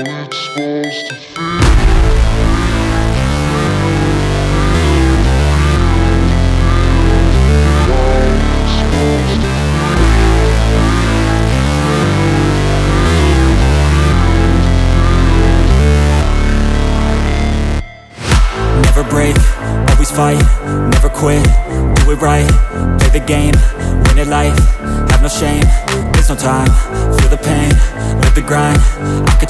Never break, always fight, never quit, do it right, play the game, win it life, have no shame, there's no time, feel the pain, live the grind,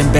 But